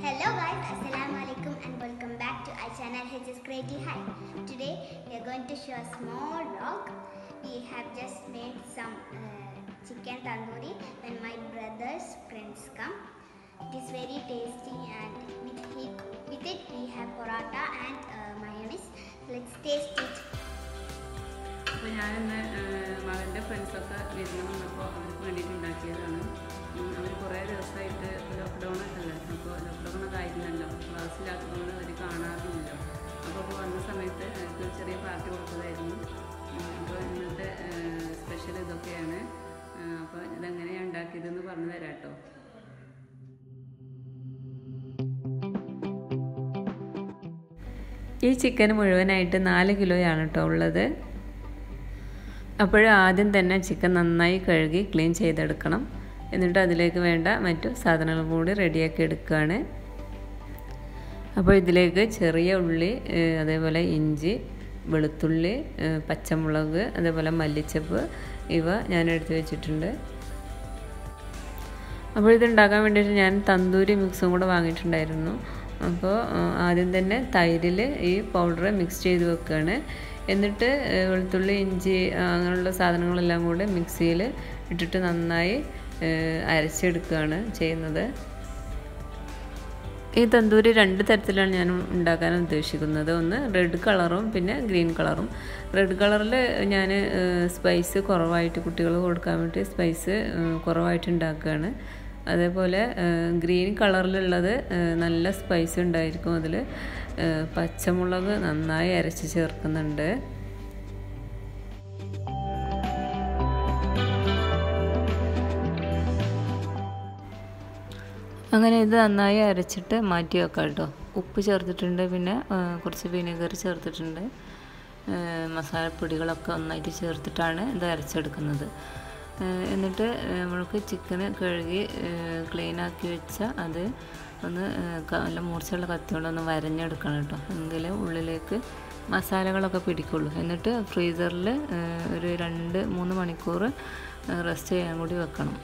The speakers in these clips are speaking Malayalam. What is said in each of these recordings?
Hello guys, Assalamu alaikum and welcome back to our channel HS Creative High. Today we are going to show a small vlog. We have just made some uh, chicken tandoori when my brother's friends come. It is very tasty and with, he, with it we have paratha and uh, mayonnaise. Let's taste it. അപ്പോൾ ഞാനിന്ന് മകന്റെ ഫ്രണ്ട്സൊക്കെ വിരുന്ന് വന്നപ്പോൾ അവർക്ക് വേണ്ടിയിട്ട് ഉണ്ടാക്കിയതാണ് അവർ കുറേ ദിവസമായിട്ട് ലോക്ക്ഡൗൺ ഒക്കെ അല്ലേ അപ്പോൾ ലോക്ക്ഡൗൺ ഒക്കെ ആയിരുന്നല്ലോ. ക്ലാസ്സിലാത്തതുകൊണ്ട് അവർ കാണാറില്ലല്ലോ. അപ്പോൾ അപ്പോൾ വന്ന സമയത്ത് ഒരു ചെറിയ പാർട്ടി കൊടുത്തതായിരുന്നു. അപ്പോൾ ഇന്നത്തെ സ്പെഷ്യൽ ഇതൊക്കെയാണ്. അപ്പോൾ ഇതെങ്ങനെയാണ് ഉണ്ടാക്കിയതെന്ന് പറഞ്ഞു തരാം കേട്ടോ. ഈ ചിക്കൻ മുഴുവനായിട്ട് നാല് കിലോയാണ് കേട്ടോ ഉള്ളത്. അപ്പോൾ ആദ്യം തന്നെ ചിക്കൻ നന്നായി കഴുകി ക്ലീൻ ചെയ്തെടുക്കണം. എന്നിട്ട് അതിലേക്ക് വേണ്ട മറ്റു സാധനങ്ങൾ കൂടി റെഡിയാക്കി എടുക്കുകയാണ്. അപ്പോൾ ഇതിലേക്ക് ചെറിയ ഉള്ളി അതേപോലെ ഇഞ്ചി വെളുത്തുള്ളി പച്ചമുളക് അതേപോലെ മല്ലിച്ചപ്പ് ഇവ ഞാൻ എടുത്തു വെച്ചിട്ടുണ്ട്. അപ്പോൾ ഇത് ഉണ്ടാക്കാൻ വേണ്ടിയിട്ട് ഞാൻ തന്തൂരി മിക്സും കൂടെ വാങ്ങിയിട്ടുണ്ടായിരുന്നു. അപ്പോൾ ആദ്യം തന്നെ തൈരിൽ ഈ പൗഡർ മിക്സ് ചെയ്ത് വെക്കുകയാണ്. എന്നിട്ട് വെളുത്തുള്ളി ഇഞ്ചി അങ്ങനെയുള്ള സാധനങ്ങളെല്ലാം കൂടെ മിക്സിയിൽ ഇട്ടിട്ട് നന്നായി അരച്ചെടുക്കുകയാണ് ചെയ്യുന്നത്. ഈ തന്തൂരി രണ്ട് തരത്തിലാണ് ഞാൻ ഉണ്ടാക്കാൻ ഉദ്ദേശിക്കുന്നത്. ഒന്ന് റെഡ് കളറും പിന്നെ ഗ്രീൻ കളറും റെഡ് കളറിൽ ഞാൻ സ്പൈസ് കുറവായിട്ട് കുട്ടികൾ കൊടുക്കാൻ വേണ്ടി സ്പൈസ് കുറവായിട്ട് ഉണ്ടാക്കുകയാണ്. അതേപോലെ ഗ്രീൻ കളറിലുള്ളത് നല്ല സ്പൈസ് ഉണ്ടായിരിക്കും അതിൽ പച്ചമുളക് നന്നായി അരച്ച് ചേർക്കുന്നുണ്ട്. അങ്ങനെ ഇത് നന്നായി അരച്ചിട്ട് മാറ്റി വെക്കാം കേട്ടോ. ഉപ്പ് ചേർത്തിട്ടുണ്ട് പിന്നെ കുറച്ച് വിനെഗർ ചേർത്തിട്ടുണ്ട്. മസാലപ്പൊടികളൊക്കെ ഒന്നായിട്ട് ചേർത്തിട്ടാണ് ഇത് അരച്ചെടുക്കുന്നത്. എന്നിട്ട് നമ്മൾക്ക് ചിക്കന് കഴുകി ക്ലീനാക്കി വെച്ച അത് ഒന്ന് നല്ല മൂർച്ചയുള്ള കത്തി കൊണ്ട് ഒന്ന് വരഞ്ഞെടുക്കണം കേട്ടോ. എങ്കിലേ ഉള്ളിലേക്ക് മസാലകളൊക്കെ പിടിക്കുള്ളൂ. എന്നിട്ട് ഫ്രീസറിൽ ഒരു രണ്ട് മൂന്ന് മണിക്കൂർ റെസ്റ്റ് ചെയ്യാൻ കൂടി വെക്കണം.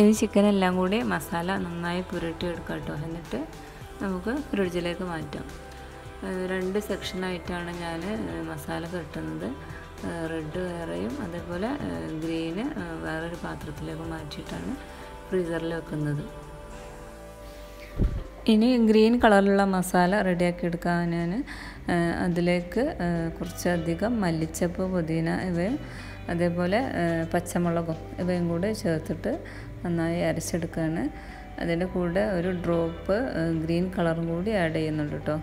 ഇനി ചിക്കൻ എല്ലാം കൂടി മസാല നന്നായി പുരട്ടി എടുക്കാം കേട്ടോ എന്നിട്ട് നമുക്ക് ഫ്രിഡ്ജിലേക്ക് മാറ്റാം. രണ്ട് സെക്ഷനായിട്ടാണ് ഞാൻ മസാല കെട്ടുന്നത്. റെഡ് വേറെയും അതേപോലെ ഗ്രീന് വേറൊരു പാത്രത്തിലേക്ക് മാറ്റിയിട്ടാണ് ഫ്രീസറിൽ വെക്കുന്നത്. ഇനി ഗ്രീൻ കളറിലുള്ള മസാല റെഡിയാക്കി എടുക്കാൻ ഞാൻ. അതിലേക്ക് കുറച്ചധികം മല്ലിച്ചപ്പ് പുതിന ഇവയും അതേപോലെ പച്ചമുളകും ഇവയും കൂടെ ചേർത്തിട്ട് നന്നായി അരച്ചെടുക്കുകയാണ് അതിന്റെ കൂടെ ഒരു ഡ്രോപ്പ് ഗ്രീൻ കളറും കൂടി ആഡ് ചെയ്യുന്നുണ്ട് കേട്ടോ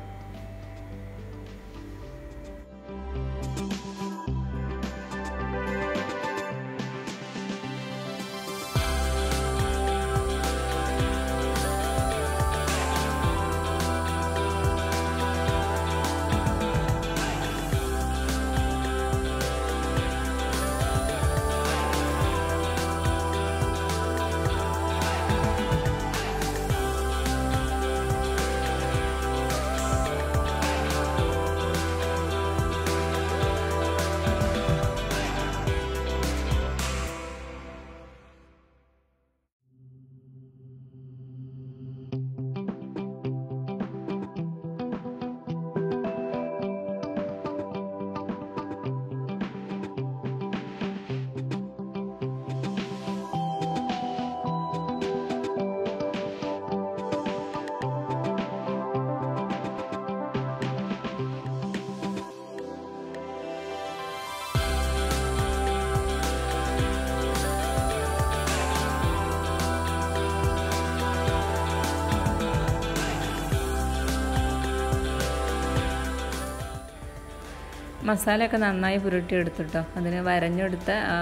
മസാലയൊക്കെ നന്നായി പുരട്ടിയെടുത്തിട്ടോ. അതിന് വരഞ്ഞെടുത്ത ആ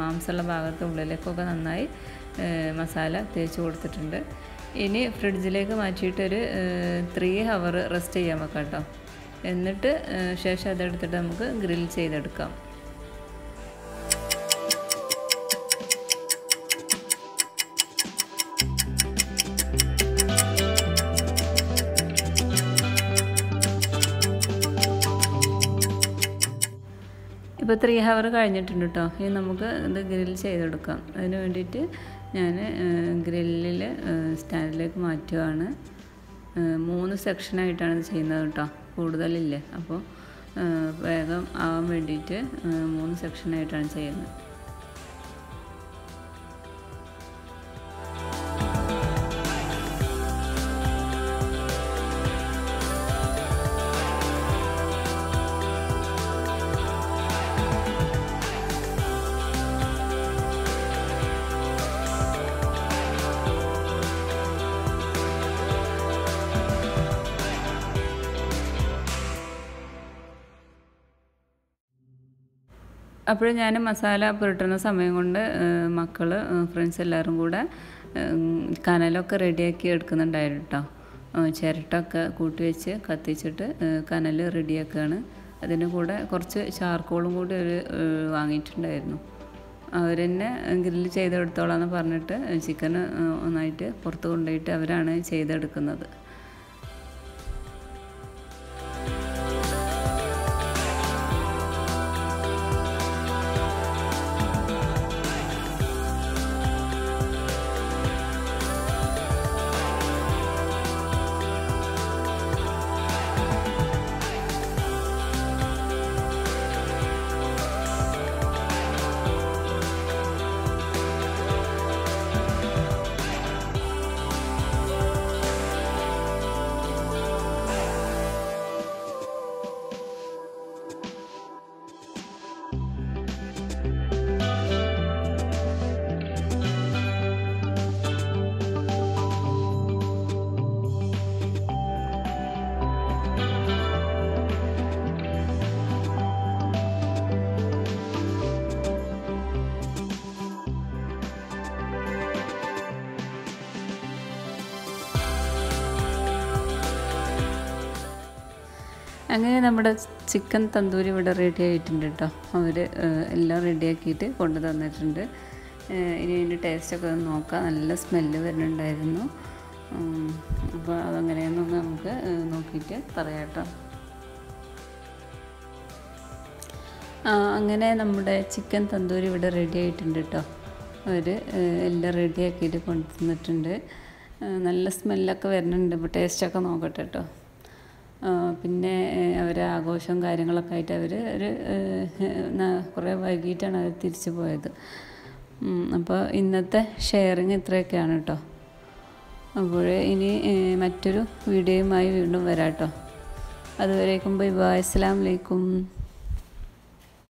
മാംസമുള്ള ഭാഗത്ത് ഉള്ളിലേക്കൊക്കെ നന്നായി മസാല തേച്ച് കൊടുത്തിട്ടുണ്ട്. ഇനി ഫ്രിഡ്ജിലേക്ക് മാറ്റിയിട്ടൊരു ത്രീ ഹവർ റെസ്റ്റ് ചെയ്യാൻ വെക്കാം കേട്ടോ. എന്നിട്ട് ശേഷം അതെടുത്തിട്ട് നമുക്ക് ഗ്രിൽ ചെയ്തെടുക്കാം. ഇപ്പോൾ ത്രീ ഹവർ കഴിഞ്ഞിട്ടുണ്ട് കേട്ടോ ഇനി നമുക്ക് ഇത് ഗ്രിൽ ചെയ്തെടുക്കാം. അതിന് വേണ്ടിയിട്ട് ഞാൻ ഗ്രില്ലിൽ സ്റ്റാൻഡിലേക്ക് മാറ്റുകയാണ് മൂന്ന് സെക്ഷനായിട്ടാണ് ഇത് ചെയ്യുന്നത് കേട്ടോ കൂടുതലില്ലേ. അപ്പോൾ വേഗം ആവാൻ വേണ്ടിയിട്ട് മൂന്ന് സെക്ഷനായിട്ടാണ് ചെയ്യുന്നത്. അപ്പോൾ ഞാൻ മസാല പുരട്ടുന്ന സമയം കൊണ്ട് മക്കൾ ഫ്രണ്ട്സ് എല്ലാവരും കൂടെ കനലൊക്കെ റെഡിയാക്കി എടുക്കുന്നുണ്ടായിരുന്നു കേട്ടോ ചിരട്ടൊക്കെ കൂട്ടി വെച്ച് കത്തിച്ചിട്ട് കനൽ റെഡിയാക്കുകയാണ് അതിന് കൂടെ കുറച്ച് ചാർക്കോളും കൂടി അവർ വാങ്ങിയിട്ടുണ്ടായിരുന്നു. അവർ തന്നെ ഗ്രില്ല് ചെയ്തെടുത്തോളാന്ന് പറഞ്ഞിട്ട് ചിക്കൻ ഒന്നായിട്ട് പുറത്ത് കൊണ്ടുപോയിട്ട് അവരാണ് ചെയ്തെടുക്കുന്നത്. അങ്ങനെ നമ്മുടെ ചിക്കൻ തന്തൂരി ഇവിടെ റെഡി ആയിട്ടുണ്ട് കേട്ടോ. അവർ എല്ലാം റെഡിയാക്കിയിട്ട് കൊണ്ടു തന്നിട്ടുണ്ട്. ഇനി അതിന്റെ ടേസ്റ്റൊക്കെ ഒന്ന് നോക്കാം. നല്ല സ്മെല്ല് വരുന്നുണ്ടായിരുന്നു. അപ്പോൾ അതെങ്ങനെയാണെന്നൊന്ന് നമുക്ക് നോക്കിയിട്ട് പറയാം കേട്ടോ. അങ്ങനെ നമ്മുടെ ചിക്കൻ തന്തൂരി ഇവിടെ റെഡി ആയിട്ടുണ്ട് കേട്ടോ. അവർ എല്ലാം റെഡിയാക്കിയിട്ട് കൊണ്ടുവന്നിട്ടുണ്ട്. നല്ല സ്മെല്ലൊക്കെ വരുന്നുണ്ട്. ഇപ്പോൾ ടേസ്റ്റൊക്കെ നോക്കട്ടെ കേട്ടോ. പിന്നെ അവരെ ആഘോഷവും കാര്യങ്ങളൊക്കെ ആയിട്ട് അവർ ഒരു കുറേ വൈകിട്ടാണ് അവർ തിരിച്ചു പോയത്. അപ്പോൾ ഇന്നത്തെ ഷെയറിങ് ഇത്രയൊക്കെയാണ് കേട്ടോ അപ്പോൾ ഇനി മറ്റൊരു വീഡിയോയുമായി വീണ്ടും വരാം കേട്ടോ അതുവരേക്കും ബൈ ബൈ അസ്സലാമു അലൈക്കും.